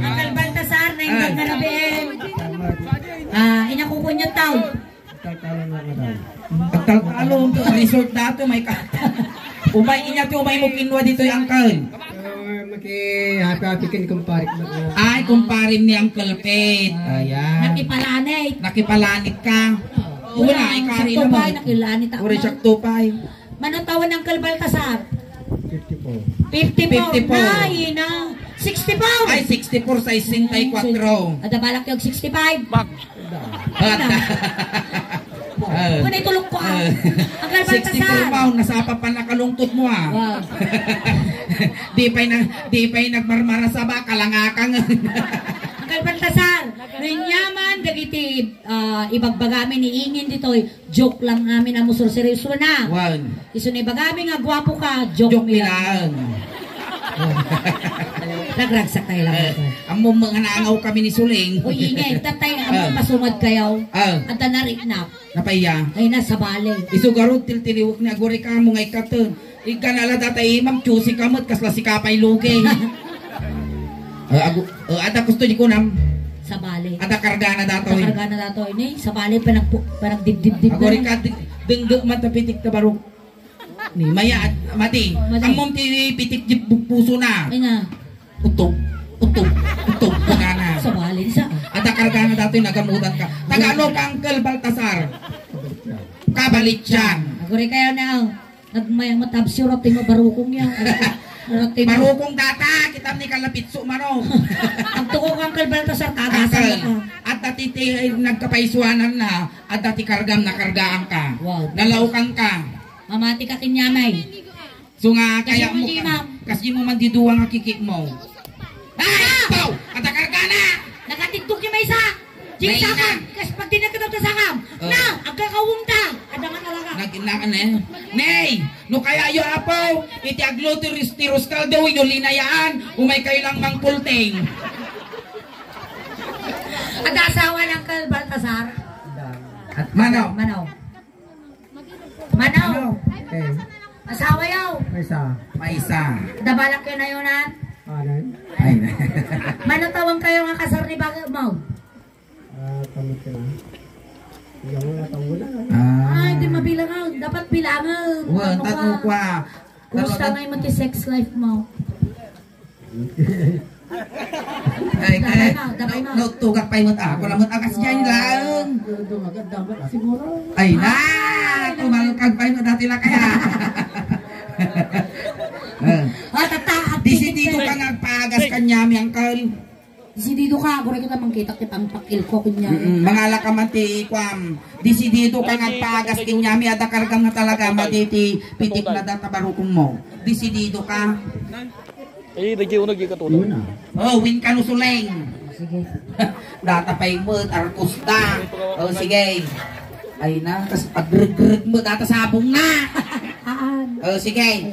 Uncle Baltasar, na yung gagarabihin. Ah, inakukunyot tao. Pagtaltalong to, resort dato may kata. Umay inya to, umay mo kinwa dito yung uncle. Maki-happy-happy kong parik na. Ay, kumparin ni Uncle Pete. Ayan. Nakipalanay. Nakipalanit ka. Wala, ay kari Sakto naman. pa, nakilani ta. Uri tupay. Manatawan ng Uncle Baltasar. 54. 50 po. 50 po. Ay, na. 60 po. Ay, 64 sa 64. Ada balak yung 65. At, Kung itulong ko ah. Uncle 64 Baltasar. pound, nasapa pa nakalungtot mo ah. Wow. di pa'y na, di pa'y nagmarmara sa ba, kalangakang. Baltasar, Rinyaman, dagiti ah, ibagbagami ni Ingin dito. Joke lang amin na musor seryoso na. Wan, Iso ni bagami nga gwapo ka, joke, joke nila. nilaan. Nagragsak tayo lang ako. ang mga nangaw kami ni Suling. O ingay, tatay ang pasungad kayo. Ah, At narik na. napaya. Ay nasa bale. Isugarod til tiliwak ni agore ka mo ngay katon. Ika na la datay imam chusi kamot kasla si kapay luge. Uh, agu, uh, ada gusto di ko nam. Sa bale. Ada karga na datoy. Takarga na dato. Ini, sa bale pa nag, pa nagdibdib-dib Agore na. ka dengdeng matapitik ta barok. Ni maya at mati. Mati. Ang mom ti pitik di bu- puso na. Ay na, Utog. Utog. Utog ka na. sa bale. Sa, Ada karga na datoy nagamutan ka. Tagalog Uncle Baltasar. Kabalityan. agore kayo na. oh. Nagmayang matabsirot, tingko barukong yan. Marukong data, kitam ni kalapitso mano. Ang tuko kang kalbalta sa kagasan ka. At dati ti nagkapaisuanan na, at dati kargam na kargaan ka. Wow. Nalaukan ka. Mamati ka kinyamay. So nga, kaya mo di, ka, kasi mo man diduwa nga kikik mo. Ay! Pau! At karga na! Nakatiktok niya may isa. Jing sakam. Kasi pag dinagkatap sa sakam. Oh. Na, ang kakawong ta. Ada nga talaga. Nag na ne. Nay, no kaya yo apaw, iti aglo tiris tiros kaldo yo linayaan, umay kayo lang mang pulting. At asawa ng kalbaltasar. At manaw, Manaw. Manaw. Okay. Asawa yaw. May isa. may isa. Dabalak kayo na yun at. Anan. Ay, Manatawang kayo nga kasar ni Baga Mau. Ah, kami ka na. Yung mga tawo na. Ah. Ay, di mabilangan. Dapat bilangan. Well, Ano ka? kwa. Kumusta mo ti sex life mo? Ay, ay, Dabay na, dabay na. no, tugak pa yung ako naman akas dyan lang. Ay na, tumalkag pa yung dati lang kaya. Ah, tata. Di si dito ka nagpagas kanyami ang kal. Si Dido ka, kung kita mangkita kitang pakil ko kunya. Mm, mga lakamanti kwam. Di si dito ka nagpagas kanyami at kargang na talaga maditi pitik na data barukong mo. Di si dito ka. Eh, lagi uno gi na. Oh, win ka no suleng. Sige. Data pa yung mood, arkusta. Oh, sige. Ay na, tas paggreg-greg mo, data sabong na. Oh, sige.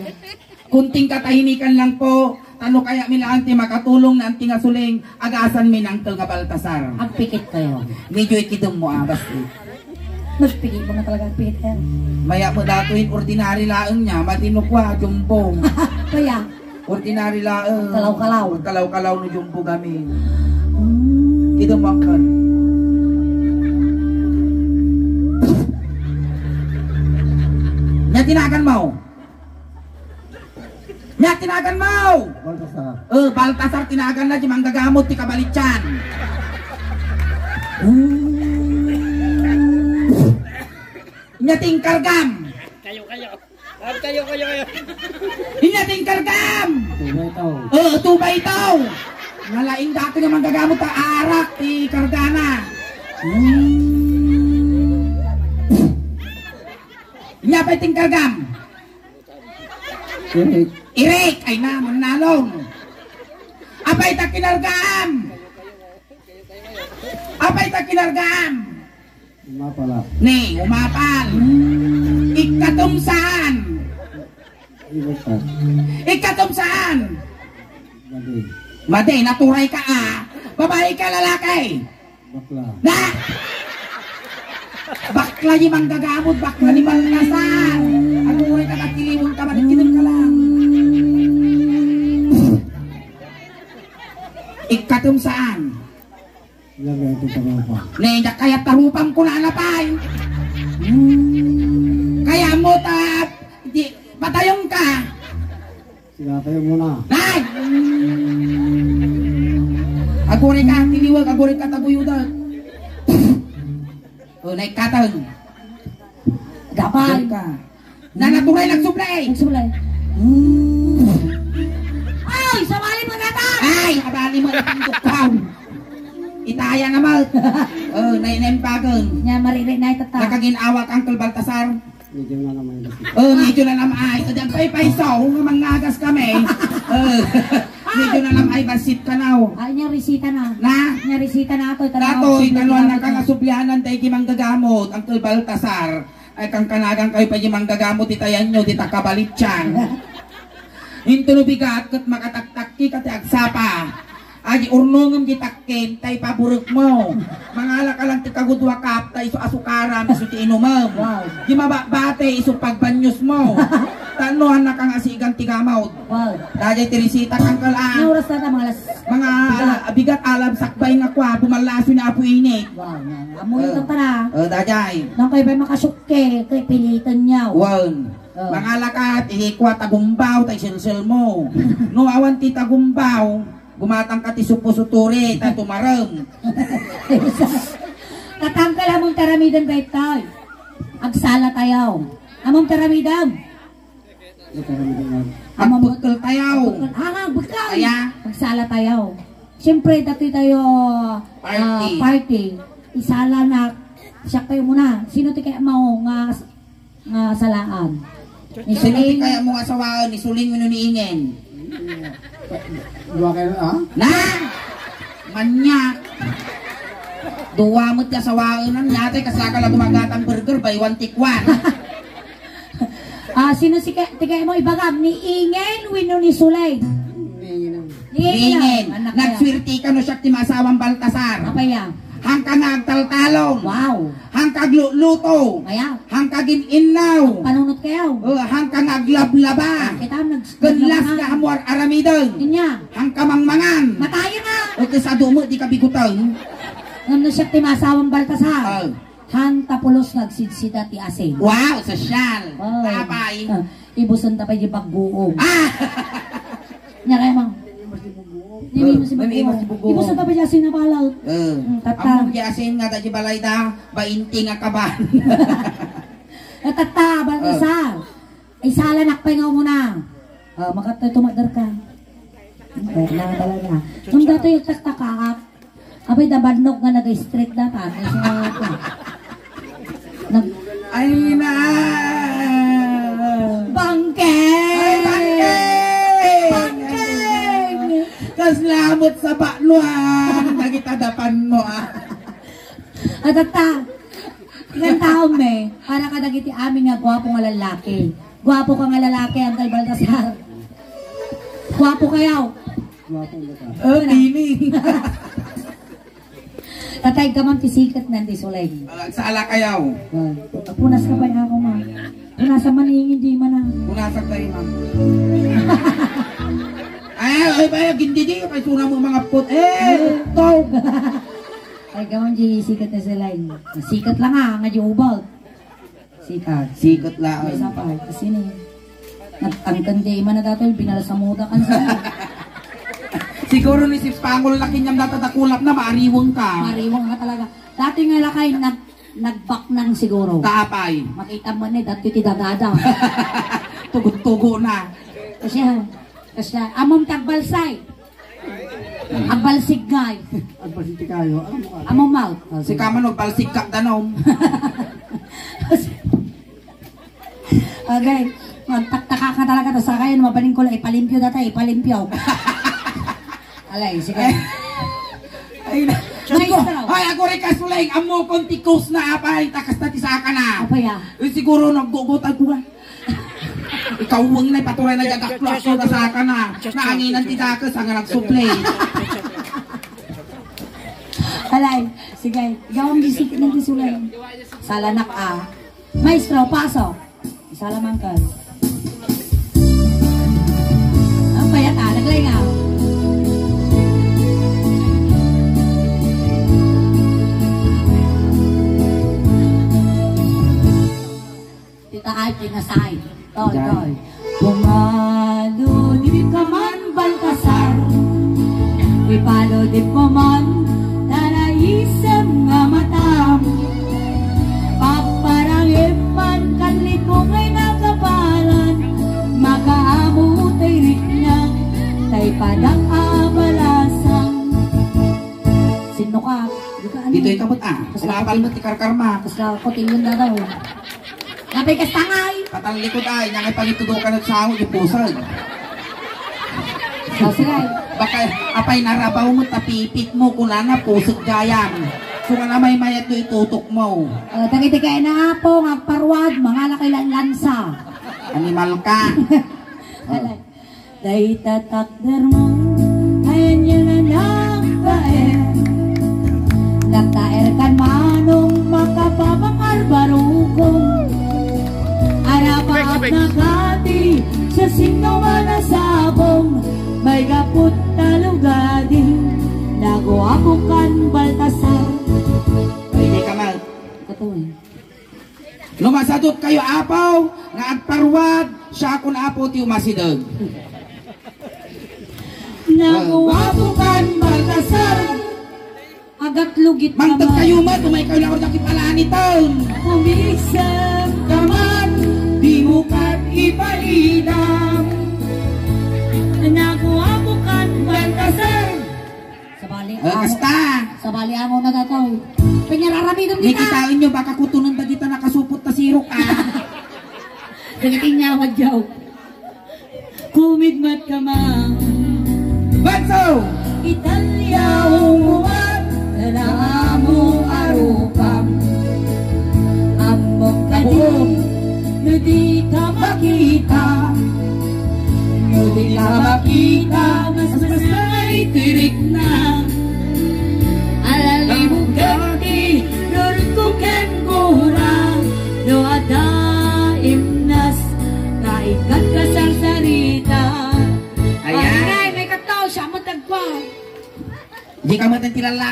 Kunting katahimikan lang po. Ano kaya milaan ti makatulong na anting asuling agasan mi ng nga Baltasar. Ang pikit kayo. Medyo ikidong mo abas eh. Mas pikit mo na talaga ang pikit kayo. Maya mo datuin ordinary laeng niya, matinukwa, jumbong. Kaya, Ordinary laeng. Kalaw-kalaw. Kalaw-kalaw no jumbo kami. Idong mo ang kan. Nya tinagan mo. Nya tinagan mo. Baltasar. Eh, Baltasar tinagan na di manggagamot ti kabalitsan. Nya tingkargam. Kayo kayo. At kayo kayo kayo. Nya tingkargam. Tunay tao. Eh, tubay itaw. Nalaing dako niya manggagamot ta arak ti kargana. Nya pa tingkargam. Kirit. Irik ay na manalong. Apay ta kinargam. Apay ta kinargam. Mapala. Ni, umapal. Ikatumsaan. Ibutan. Ikatumsaan. Gabi. Made, naturay ka ah. Babae ka lalaki. Bakla. Na! Bakla ni manggagamot, bakla ni malnasan. Ano mo ka nakiliwang ka, manikinig ka lang. Ik katum saan? Ilang ito pa pa. Nenda kaya tarupang ko na alapay. Kaya mo ta, di, patayong ka. Sila kayo muna. Nay! Agore ka, tiliwag, agore ka taguyudan. o, naikatag. Gapay. ka. Nanaturay nagsuplay. Nagsulay. Ay, samali mo na ta! Ay, abali mo ang dukaw. Itaya naman. oh, nainaimpagan. Nya mariri na ito ta. Nakaginawak Uncle Baltasar. Medyo na naman. Oh, medyo na naman ay. O, dyan pa'y paisaw, mangagas kami. Oh, medyo na naman ay basit ka na. oh. Ay, nya risita na. Na, Nya risita na ato. Datoy, kanuan na kang asubyanan tayo kimang gagamot, Uncle Baltasar. Ay kang kanagang kayo pa kimang gagamot, itayan nyo, di takabalityan. Intulubigat, kat makataktak ki, kati agsapa. Ay, urnungam gitakkin, tay paburok mo. Mangala ka lang ti kagudwa kap, tay iso asukaram, iso ti inumam. Wow. Di mababate, iso pagbanyos mo. Tanuhan na kang asigang tigamawd. Wow. Dajay tirisita kang kalaan. oras na ta mga alas? Mga ala- bigat alam sakbay nga kwa, bumalaso na apo inik. Wow. Amoy ito para. O, dajay. Nang kayo ba makasukke, kay pilitan niya. Wan. Oh. Mga lakat, ihikwa tagumbaw, tay silsil mo. No awan ti tagumbaw, gumatang ka ti supusuturi, tay tumarem. Tatangkal among taramidan ba ito? Agsala tayo. Among taramidan. Ang putol tayaw. Ah, bukal. Kaya? Magsala tayo. Siyempre, dati tayo Party. ah, party. Isala na, siya kayo muna. Sino ti kaya mo nga, nga salaan? Ni Sino ti kaya mong asawaan, ni suling mo ni ingen? Dua kayo ah? Na! Manyak! Duwa mo't kasawaan nan yate kasaka lang gumagatang burger by one tikwan. ah, sino si kaya, ti kaya mo ibagam? Ni Ingen, wino ni Sulay. Ingen. Ingen, nagswerte ka no siya ti masawang Baltasar. Apa yan? Hangka nagtaltalon. Wow. Hangka luto. Kaya, Hangka ginaw. panunot kayo. Uh, hangka naglablaba. Kita nag... Kunlas ka hamuar aramidon. Inya. Hangka mangmangan. Matayo na. O sa dumo di ka bigutan. Ngam na siya ti masawang Baltasar. Oh. Han tapulos nagsidsida ti ase. Wow, sosyal. Wow. Tapay. Ah, ibuson ta pa di pagbuong. Ah! Nya kay mang. Dili mo si May imas si Bugo. Bugo. Ibuson ta pa di ase na balaw. Uh, Mm, tata. Amo giasin nga da di balay da, bainti nga kaban. Natata Baltasar. Ay sala nakpay nga muna. Ah, makatoy tumadar ka. Na talaga. Nung dati yung taktakak, abay dabadnog nga nag-street. Ay siya Nag... Ay na! Kaslamot sa bakluan! Nagitadapan mo ah! At ata, ilang taon me, para ka nagiti amin nga gwapo nga lalaki. Gwapo ka nga lalaki, Uncle Baltasar. Gwapo kayaw. Dua po ba? Oh, tini! Tatay ka man tisikat na di sulay. Sala kayaw. Punas ka ba ako ma? Punas sa maningin di man ang. Punasag tayo ma'am. Ay, ay, ay, gindi di. Ay, suna mo mga put. Eh, tog! Ay ka man di sikat na sila. Sikat lang ha, nga di ubal. Sikat. Ay, lang. isa pa, kasi ni. Nagtangkan di man na datoy, binalasamuda kan sa. Siguro ni si Pangol laki niyang datadakulap na maariwang ka. Mariwang nga talaga. Dati nga lakay, nag, nagbak nang siguro. Kaapay. Makita mo ni, dati ti dagada. Tugot-tugo na. Kasi, kasi, among tagbalsay. Agbalsig ngay. At pasiti kayo, ano mo ka? Among mouth. Si Kaman magbalsik ka danom. Okay. Magtaktaka ka talaga to sa kayo, mabaling ko lang, ipalimpyo data, ipalimpyo. Alay, sige. Ay, na. Maestro. Ay, ako rin kasuling. Amo kong tikos na apay. Takas na tisaka na. Apa ya? Eh, siguro naggugutan ko ba? Ikaw wang na patuloy na gagaklak ko na sa ka na. Naanginan ti dakas ang anak suple. Alay, sige. Ikaw ang bisik ng tisulay. Salanak ah. Maestro, pasok. Salaman ka. Ang bayat ah, naglay nga. Tita ay pinasay dahil. Pumalo di ka man Baltasar Ipalo di pa man Tanaisam nga matam Paparangin man Kanliko ngay nakapalan Makaamo tay rikna Tay padang abalasang Sino ka? Di ka ano? Ah. Kumapal mo ti karkarma. Tapos ka kotilyon na daw. Kapay ka Patang likod ay, nangay palitudo ka ng sango, yung pusag. So, sige. Baka apay narabaw mo tapipit mo kula na pusag gayan. So nga na may mayat do itutok mo. Uh, Tagiti kaya na po, nga parwad, mga lakilan lansa. Animal ka. Day tatakder mo, ayan yan na nagkaer. Nagkaer kan manong makapapakal barugong. Arapaat na kati, sa sino man sabong. May kaput na lugading, naguwapong kan Baltasar. Pwede ka mag. Katuloy. Lumasadot kayo apaw, nga agparwad, siya akong apo ti umasidag. Naguwapong kan Baltasar. Agat lugit naman. kayo ma, tumay kayo lang ako ng kipalaan itaon. Kat ipalidang. Nakuha mo kan Baltasar. Sa bali, Uh, kasta, sa bali amo na gataw. Pinararamidom di kita. kitain nyo, baka kutunan ba kita nakasupot na sirok ah. Diliting niya madyaw. Kumigmat ka man. Banso! Italya umuwan na amo arupam. Among kadim, no di ka makita. Di ka makita, mas mas ay tirik na. Alali mo ganti, lor ko ken kurang. No ada imnas, kaikat ka sang sarita. Ayan. Ay, may kataw, siya matagpa. Di ka.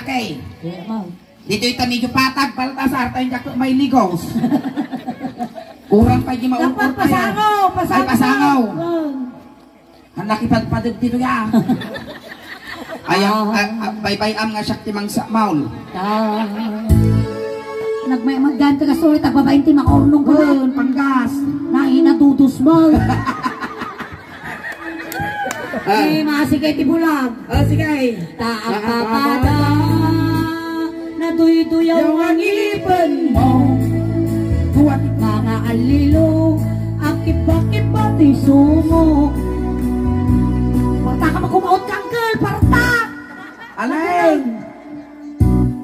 Kaya mo. Dito ito medyo patag, paltasar tayo jak may ligos. Kurang pa di maulur Dapat pasangaw, pasangaw. Ay, pasangaw. Ang nakipagpadag dito ya. Ayaw, Ah. bye-bye am nga siya timang sa maul. Ta. Nagmay magganto ka sulit, agbabainti makaunong ka ba? Kun, panggas. Nangina tutus mo. Ah. Eh, masigay ti bulag. Oh, sige. Taang kapada. Pati sumo. Parta ka magkumaot kang girl, parta! Alay.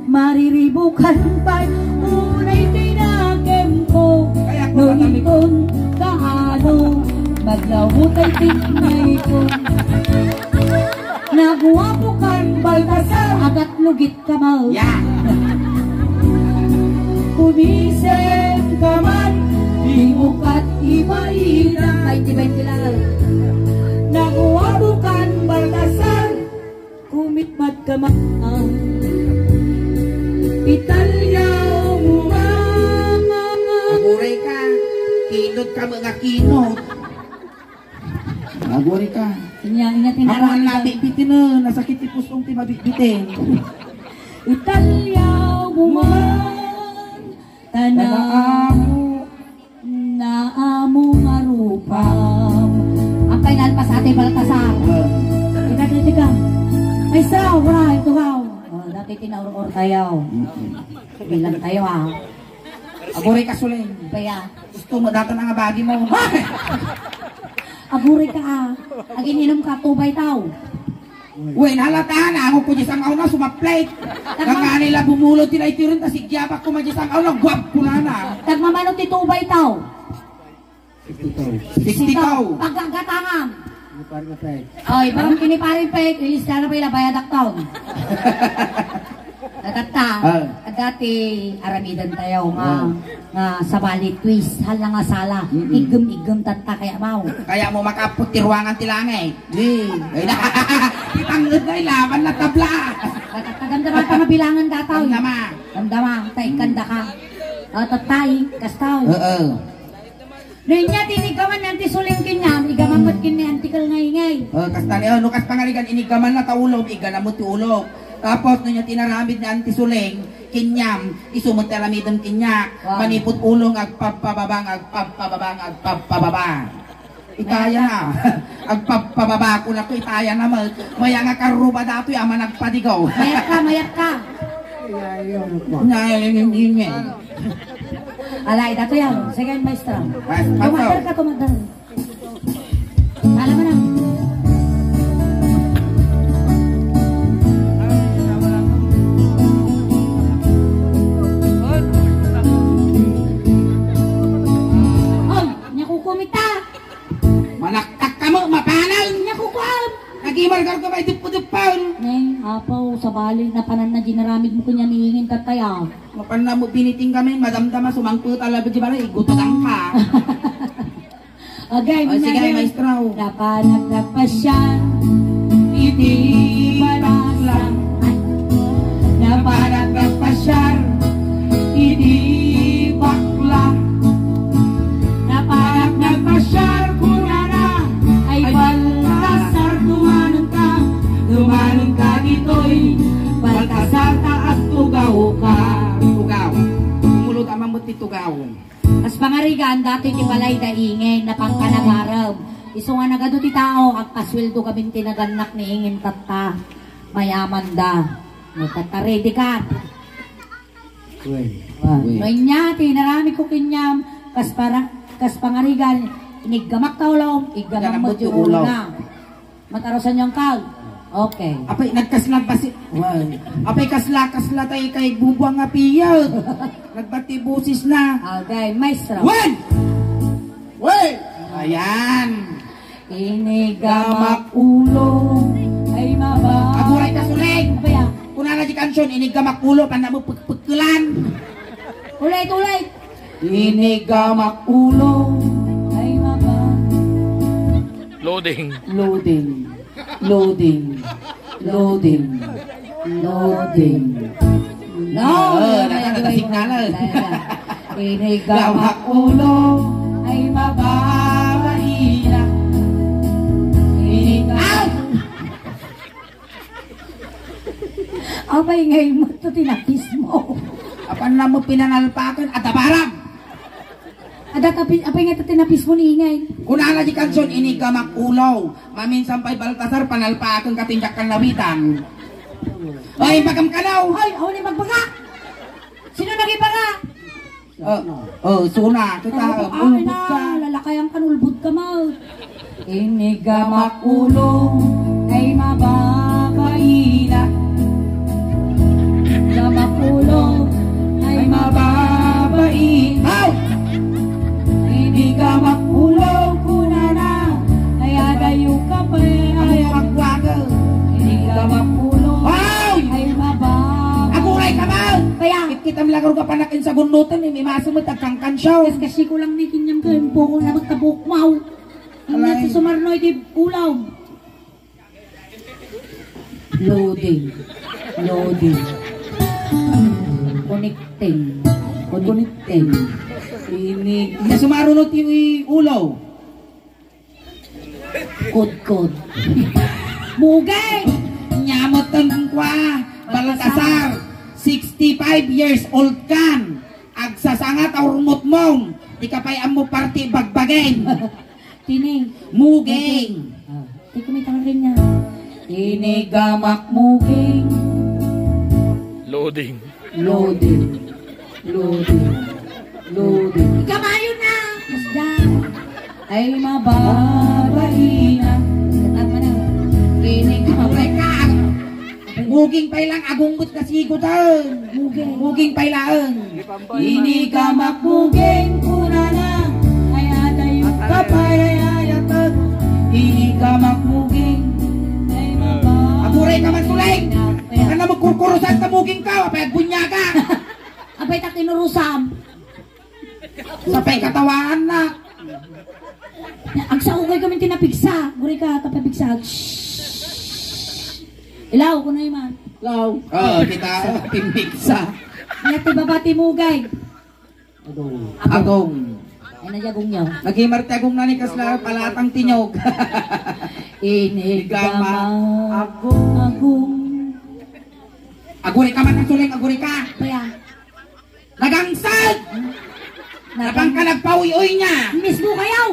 Mariribukan pa unay tinakem ko Nuhiton kaano Maglawot ay tinay ko Naguwapukan Baltasar Agat lugit ka mal Ya. 99 kailangan. Naguwabukan baldasan, kumitmat ka maang. Italyaw mo Aguray ka, kinot ka mga ingatin na Ang labi bitin na, nasakit tipos kong timabibitin. Italyaw mo man, tanaang Ay sa, wala, ito ka oh, Dati tinaur-or tayo Bilang tayo ah Aguray ka sulay. Kaya, Gusto mo datan ang abagi mo. aguri ka ah Ang ininom ka, tubay tao Uy, nalatahan na ako po disang aw na sumaplate. Kanga nila bumulot tila itirin ta si Gyapa ko majisang aw na guwap ko na na. Tagmamanong ti tubay tao 60 tao. Pagkagatangam Oy, parang kiniparin pa eh, ilis ka na pa ila bayadak taon. Natata, Ah. at dati aramidan tayo nga, nga sa bali twist, hal nga sala, Mm-mm. igum-igum tanta kaya mau. Kaya mo makaputi ruangan tilangay. Di. Ay na. Ilaban na tabla. Kaganda man pa nga bilangan dataw. Ang nama. Ganda ma, tay kanda ka. O tatay, kastaw. Oo. Ninya tinigaman nanti suling kinyam, igamamat kini antikal ngay ngay. Uh, kas tani, uh, nukas pangaligan inigaman na taulog, iganamot ti ulog. Tapos niya tinaramid ni Auntie Suling, kinyam, isumot talamidon kinyak, Wow. manipot ulong, agpapababang, agpapababang, agpapababa. Itaya na. agpapababa ko na ko, itaya na. Maya nga karuba dato, ama nagpadigaw. Mayat ka, mayat ka. Ayaw po. Ngayon, Alay, dato yan. Sige, maestra. Mas- Tumadar ka, tumadar. Alam mo na. Nagimar ka ka ba, idupo-dupaw. Nay, apaw, sa bali na panan na ginaramid mo kanya nihingin tataya. Mapan na mo biniting kami, madamdama, sumangkot, alabi di ba, igututan ka. Agay, O, sige, maestro. Napanagdag pa siya, hindi Nagado ti tao, ang kasweldo kami tinaganak ni ingin tata. Mayaman da. No, tata ready ka. Uy. Uy. No inya, tinarami ko kinyam. Kas para, kas pangarigan, inigamak taulaw, igamam mo Ganamot ti ti ulaw. ulo na. Matarosan yung kal. Okay. Apay, nagkasla pa si... Well, apay, kasla-kasla tayo kay bubuang nga piyag. Nagbati busis na. Okay, maestro. One! Wait! Ayan. Inigamak ulo, ay maba. Aguray ka sulig. Kuna na di kansyon, inigamak ulo, pa na mo pagpagkilan. Ulit, ulit. Inigamak ulo. Ay maba. Loading. Loading. Loading. Loading. Loading. No, Oo, nakakasignalan. Inigamak ulo Abay ngayon mo ito tinapis mo. Apan na mo pinanalpakan at abarang. Ada tapi apa nga ito tinapis mo ni ingay? Kuna na di kansyon, inigamak ulo. Maminsan pa'y Baltasar, panalpakan katinjak kan lawitan. Ay, pagkamkanaw. Hoy, ako ni magbaga. Sino nagibaga? Oh, oh, suna. Kita, Ay ulbot na, ka. lalakayang kanulbud ka mo. Inigamak ulo ay mababaila. Gamak ulo ay mababaila. Aw! Inigamak ulo kuna na, kaya dayo ka pa Ano ay magwaga? Inigamak ulo Aw! ay mababaila. Aguray ka ba? Kaya, Kita milagro ka panakin sa gunutan, eh. may masumot at kangkan siya. Yes, kasi ko lang nikinyam ka yung buko na magtabok mau. Ang nasa sumarnoy di ulaw. Loading. Loading. Connecting. Connecting. Inig. Hindi sumarunod yung ulaw. Kod-kod. Mugay! Nyamot ang kwa, Baltasar, 65 years old kan. Agsasangat aurmot mong, di ka pa'y amo party bagbagen. Tining. Mugeng. Ah, Di rin niya. Inigamak muging. Loading. Loading. Loading. Loading. Ikamayo na! Masda. Ay mababaina. Tama na. Kining kapay ka. Muging pa'y lang agungbot ka sigutan. Muging. Muging pa'y lang. Ini ka makmuging kuna na. Ay adayo ka pa ay ayatag. Ini ka makmuging. Ay mababaina. Aguray ka man sulay. Kaya- Ka na magkukurusan ka muging ka, apay agbunya ka. Abay tak tinurusam. Sapay katawaan na. Ang sa ukay kami tinapigsa. Guri ka, tapapigsa. Shhh. Ilaw ko na man. Law. Oo, kita pimpiksa. Nati babati mugay. Agong. Ay Ano jagong niyo? Nagimartagong na ni kasla palatang tinyog. Inigama Agong. agong Aguri ka man ang suling, aguri ka. Kaya, Nagangsad! Nabang ka nagpawi-uy niya. Mismo kayaw!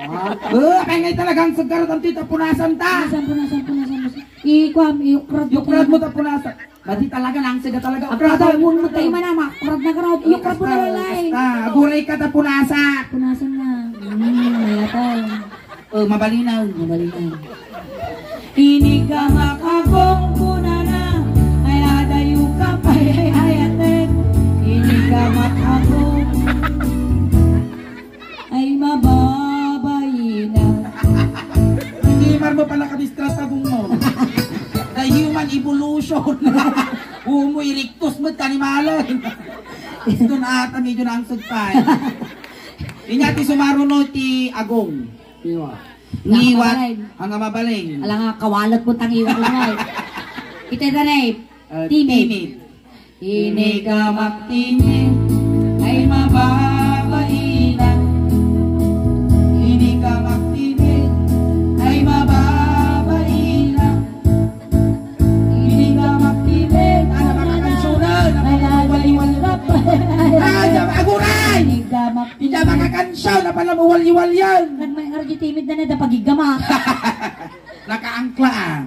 Uh, kaya ngay talagang sagarot ang tita punasan ta. Nasan po, nasan po, nasan po. Ikwam, iukrad Yung crowd mo ta punasan. Mati talaga lang siga talaga. Ang krado, huwag mo tayo manama. Krad na krad. Iukrad mo na lalay. Basta, aguray ka ta punasa. Punasan na. Hmm, wala tayo. Uh, mabalinaw. Mabalikan. Inigama agong evolution. Umo iliktos mo tanimalan. Ito na ata medyo na ang sugpay. Inya ti sumaruno ti agong. Niwat ang mabaling. Ala nga, kawalot po tangiwa ko nga eh. Ito na na eh. Timid. timid. Timid kakansyon na pala mawal-iwal yan? Kan may argi timid na na pagigama. Nakaangkla ah.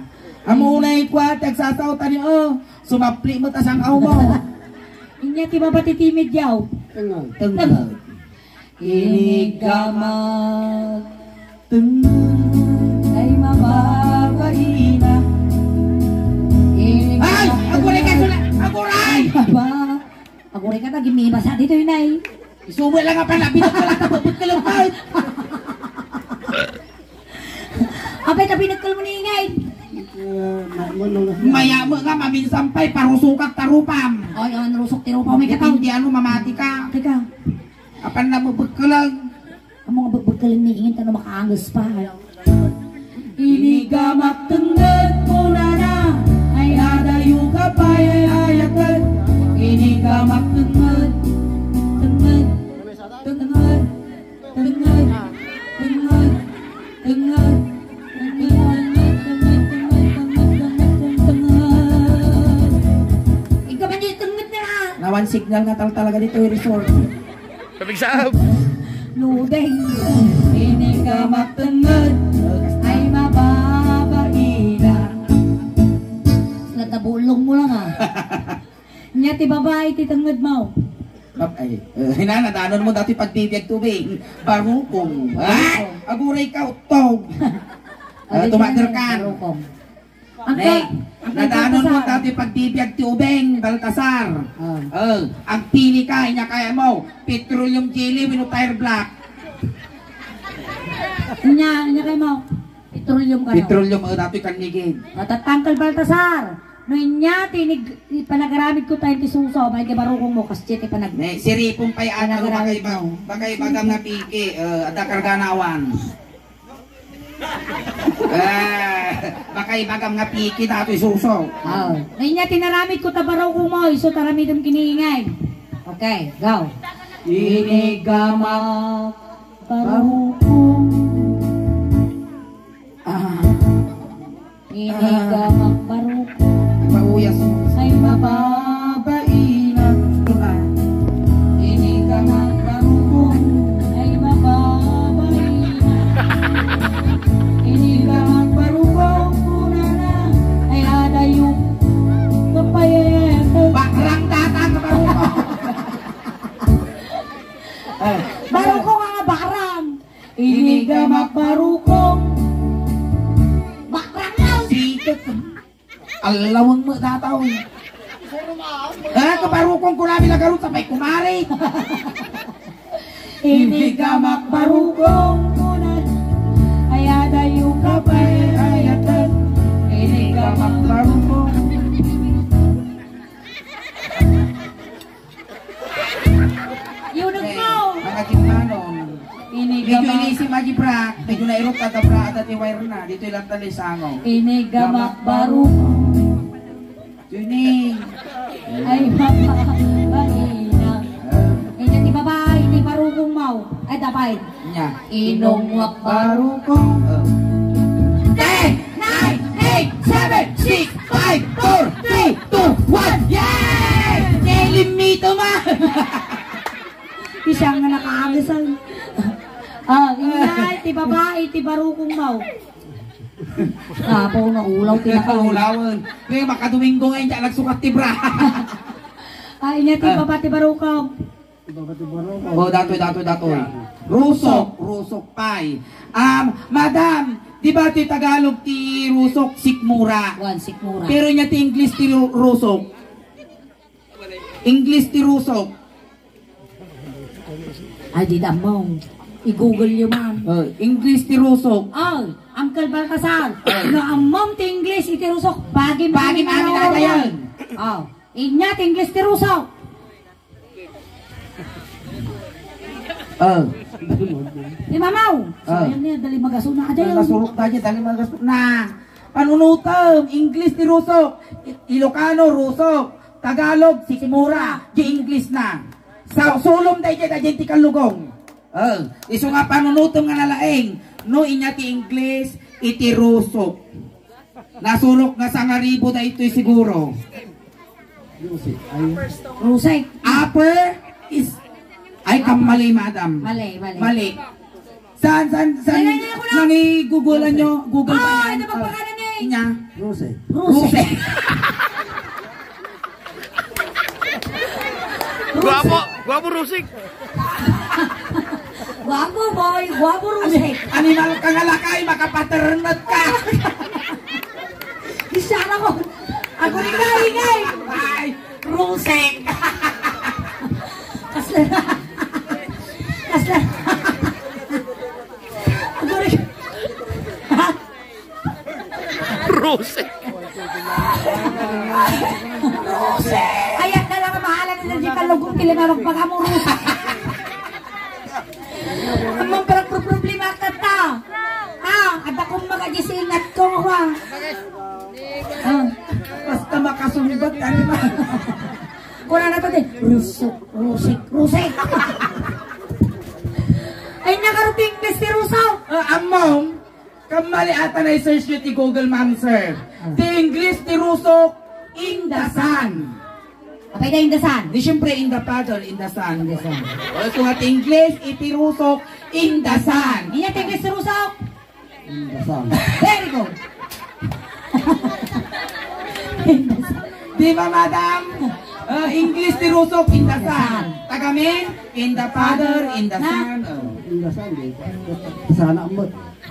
Amo unay kwa tagsasautan ni oh. Sumapli mo tas ang aw mo. Inya ti ba ti timid yaw? Tengah. Tengag. Inigamak Tengag. ay mababayi na. Ay! Aguray ka sula! Aguray! Ba? Ako rin ka na, gimibasa dito yun ay. Isubo lang nga pala. Binot ka lang tapos ka lang pa. Apay na pinagkal mo ni Ingay. Eh, nak menung na. Maya mo nga maminsampay parusukak tarupam. Ay, ang rusok tiro pa may kataw. Hindi ano mamati ka. Teka, Apan na mo lang. ang mga bagbagkaling ni Ingay tanong makaangas pa. Inigamak tengad ko na na, ay adayo ka pa ay ayakan. Inigamak tengad, na? Nawan signal nga tal talaga dito yung resort. Pabigsab! Nudeng, inigamak tengad, ay mababayi na. Natabulong mo lang ah. Nya ti babae ti tengad mo. Ay, uh, hinanadanon mo dati pagtitiyag tubig. Barukong. Ay, aguray ka, utog. Uh, tumater ka. Ang Ang nadanon mo dati pagtitiyag tubig, Baltasar. Ah. Uh, ang pili ka, inya kaya mo, petroleum jelly, wino tire black. Nya, nya kay mo. Petroleum ka. Petroleum, uh, dati kanigid. Matatangkal Baltasar. No inya tinig panagaramid ko tayo ti suso, may kabarukong mo kasi ti panag. Ne, siripong pay ano, Nagaramid bakay ba, mo. bakay bagam nga piki, uh, ada karganawan. Ah, bakay bagam nga piki dati suso. Oh. No inya tinaramid ko tabaraw ko mo, iso taramidom kiniingay. Okay, go. Inigamak barukong Ah, Yuni. ay mapapaina. Inyo ti babae, ni barukong mau. Ay, Nya. inong wak. Oh. 10, 9, 8, 7, 6, 5, 4, 3, 2, 1. Yay! Nelimito ma! Isya nga nakaagisan. ah, ingay, ti babae, ti barukong mau. Kapo na ulaw, pinakaulaw. Pinakaulawan. Kaya makaduwinggo ngayon dyan nagsukat ti bra. Ay, niya ti babae, ti barukong. oh, datoy, datoy, datoy. Rusok, rusok pay. Um, madam, di ba ti Tagalog ti rusok sikmura? One, sikmura. Pero niya ti English ti ru- rusok. English ti rusok. Ay, di damong. I-google nyo man. Uh, English ti rusok. Ay, Uncle Baltasar. No, ang mom ti English, iti rusok. Bagi Bagi mami na yan. Oh, inya ti English ti rusok. Uh, Di mamaw. So, Ah. yan niya, dali magasuna ka dyan. Nasurok tayo, dali magastos na. Panunutom, English ti rusok. Ilocano, rusok. Tagalog, sikmura. Di English na. Sa sulom tayo dyan, dyan ti kalugong. Uh, iso nga panunutom nga nalaeng. No, inya ti English, iti rusok. Nasurok nga sa nga ribo na ito'y siguro. Rusek. Upper is... Ay, kamali, madam. Mali, mali. Mali. Saan, saan, saan? Ay, ay, ay, ako na. Nang i-googlean nyo, Google ba Ah, yan? ito pagpakanan eh. Inya. Rose. Rusek. Guwapo! Guwapo Rusik! Guwapo boy, guwapo rusek. Animal ka nga lakay, makapaternat ka. Isa na ko. Ako rin ka, ingay. Ay, rusek. Kasla na. Kasla. Ako rin. Rusik! Ayan na lang ang mahalan na di kalugong kilima magpagamurus. Ang parang pro- problema ka ta. Ah, at akong magagisingat ko ha. Ah, Basta makasumbat, animal. kuna na to din. Rusok, rusik, rusik. Ay, nakaruting English si Rusaw. Uh, among, kamali ata na i-search ti Google Ma'am, sir. Ti English, ti rusok, in the sun. Apay na yung dasan. Di syempre, in the paddle, in the sun. In the sun. Nga ti English, iti rusok, in the sun. Inya English si Rusaw. Dasam. Very good. Di ba, madam? Uh, English ti rusok in the sun. Tagamin, in the father, in the son. Oh. Dasam. Sana mo.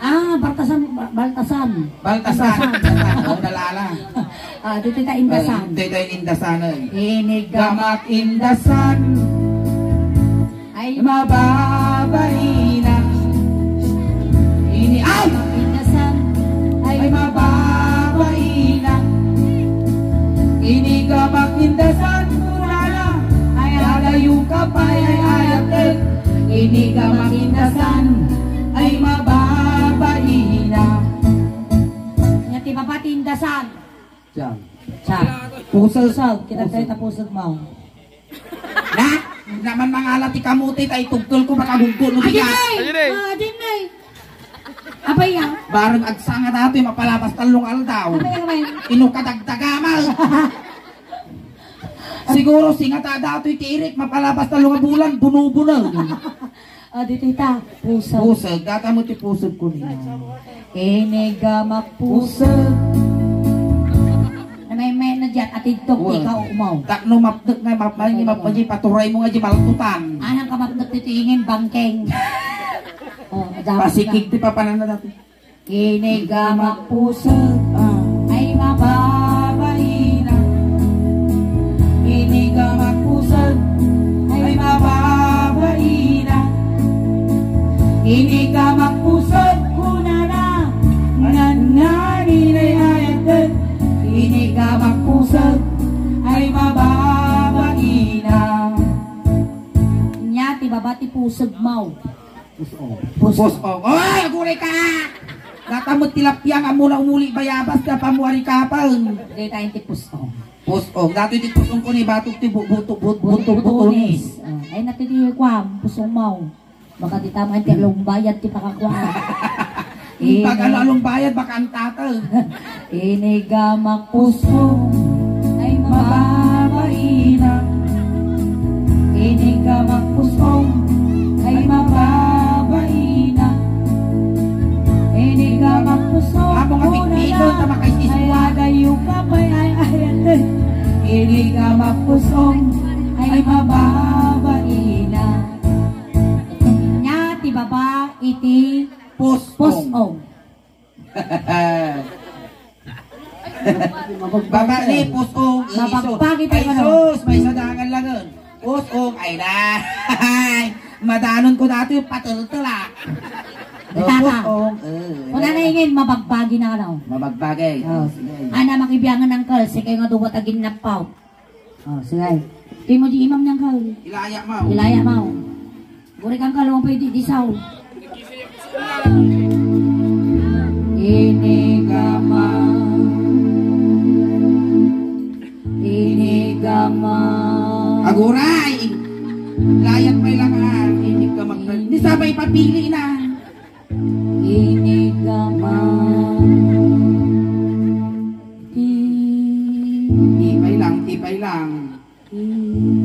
Ah, Baltasan, Baltasan. Baltasan. Baltasan. Oh, dalala. Ah, dito ka indasan. Dito yung in the sun. eh. Iniga. Gamak in the sun. Ay, Mababain na. Ini ay! Indasan. Ay, Ay mababain na. Ini gamak in the sun. Kulala. Ay lalayo ka pa ay ayatel. Ini gamak in the sun. Ay mababain na. Nyati babati indasan. Diyan. Sa. Pusal Pusag, kita tayo tapusag mo. Na! Naman mga alati kamuti tay tugtol ko makagugol no bigat. ay! Adin ay! Ah, ay! Abay yan. Barang agsanga nato yung mapalabas talong aldaw. Abay, abay. Inukadagdagamal. Siguro singata dato itirik mapalabas talong bulan bunubunaw. Ah, dito ita. Pusag. Pusag, data mo ti pusag ko niya. Iniga magpusag. Na may may na dyan, atidtok, Uy. ikaw umaw. Tak no mapdek nga mapay ni mapay paturay mo nga di maltutan. Anang ka mapdok titingin, bangkeng. Oh, dapat Pasikig ti papanan na dati. Iniga magpusag. Ah. Ay mababain na. Ini ka magpusag ay mababain na. Ini Ini ka magpusag ay mababain na. Nya, ti babati pusag mau. Puso. Pus oh. Oy, agure ka! Natamot tilapia nga mula umuli bayabas ka pamuari kapal. Dito tayo ti puso. Pus oh, dato ti pusong ko ni batok ti buto buto buto buto Buto-butonis. Oh, ay natiti kwam, pusong mau. Baka di tama ti lumbayad ti pakakuha. Pag ano along bayad, baka ang tata. Inigamak puso ay mababaina. Inigamak puso ay Oh, sige. Kaya mo di imam niyang kal. Ilaya mo. Ilaya mo. Buri kang kalawang pwede di saw. Inigama. Inigama. Aguray! Layat pa lang ha. Hindi ka mag... Hindi sabay papili na. Lang, tipay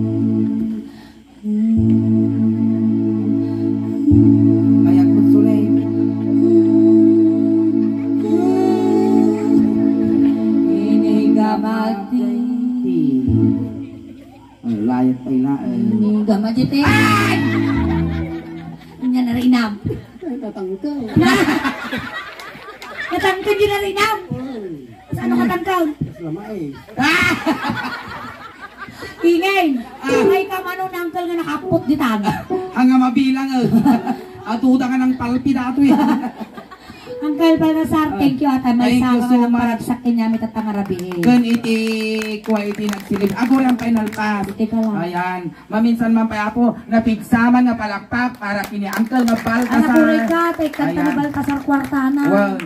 rin final pass. Teka lang. Ayan. Maminsan man pa ako napigsaman nga palakpak para kini uncle nga palta Anak rin ka, tay kanta na Baltasar Kwartana. Wow.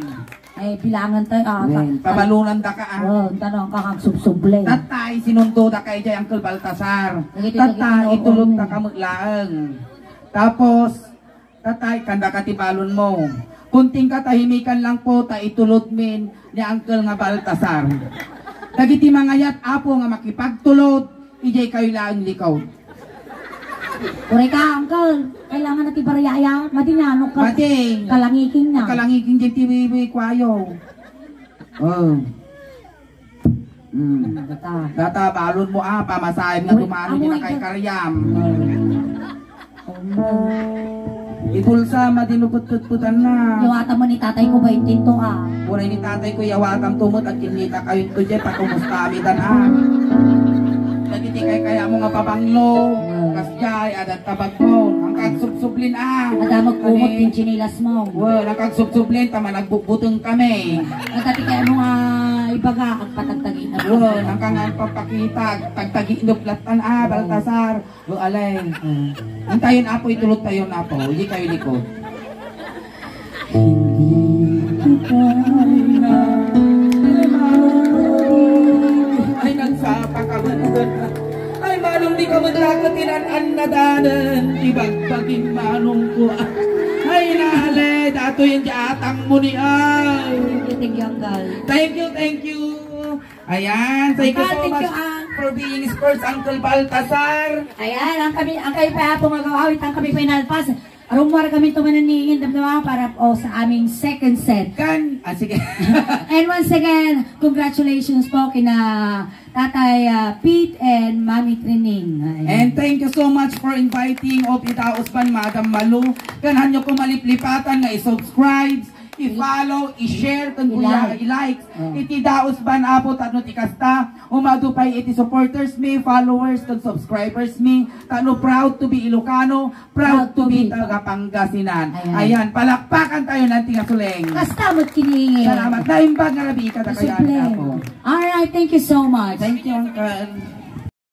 Ay, bilangan tayo. Ah, ta- Pabalunan da ka ah. Wow, tanong ka kang subsuble. Tatay, sinundo da kay jay Uncle Baltasar. Tatay, itulog oo. ta kamutlaang. Tapos, tatay, kanda ka tibalon mo. Kunting katahimikan lang po, ta itulod min ni Uncle nga Baltasar. Dagiti mga yat apo nga makipagtulod, ijay kayo lang likaw. Kure ka, uncle. Kailangan natin barayaya. Madinano ka. Bading, Kalangiking na. kalangiging jay tiwiwi kwayo. Oh. Mm. Gata. Data, balon mo ah, pamasahin nga Uy, dumano niya na kay ka. Karyam. Oh, no. Ibulsa, madinuput-put-putan na. Yung ata mo ni tatay ko ba tinto ah. Muna ni tatay ko yawatang tumot at kinita kayo ito dyan, patumusta kami tanan. Nagiti kay kaya mo nga papanglo, kasjay, adat tabag mo, ang kagsubsublin ah. Ada magkumot Kani- din chinilas mo. Well, ang kagsubsublin, tama nagbubutong kami. Nagkati kaya mo nga ibaga kag patagtagin na. Well, ang kangan papakita, tagtagi inuplatan ah, Baltasar. Lo alay. Hintayin apo, itulot tayo na po, hindi kayo likod. Ay, nagsapa ka man Ay, manong di ka maglakatin ang nadanan. Ibagbagin manong ko. Ay, nale, dato yung atang mo ni ay. Thank you, uncle. Thank you, thank you. Ayan, thank you so much for being sports Uncle Baltasar. Ayan, ang kami, ang kayo pa po magawawit, ang kami pinalpas. Arumar kami tumananingin, damdama para po sa aming second set. Kan, ah, sige. And once again, congratulations po kina Tatay ah, Pete and Mami Trining. Ayan. And thank you so much for inviting of Itaospan, Madam Malu. Kanhan nyo kung maliplipatan na i-subscribe, i-follow, i-share, kung kuya, I-like. Oh. Iti Daosban Apo, tano ti kasta, umadupay iti supporters me, followers, kung subscribers me, tano proud to be Ilocano, proud, to be taga Pangasinan. Ayan. Ayan, palakpakan tayo ng tingasuleng. Kasta mo't kiningin. Salamat. Naimbag nga rabi ka na kaya. Alright, thank you so much. Thank you, Uncle.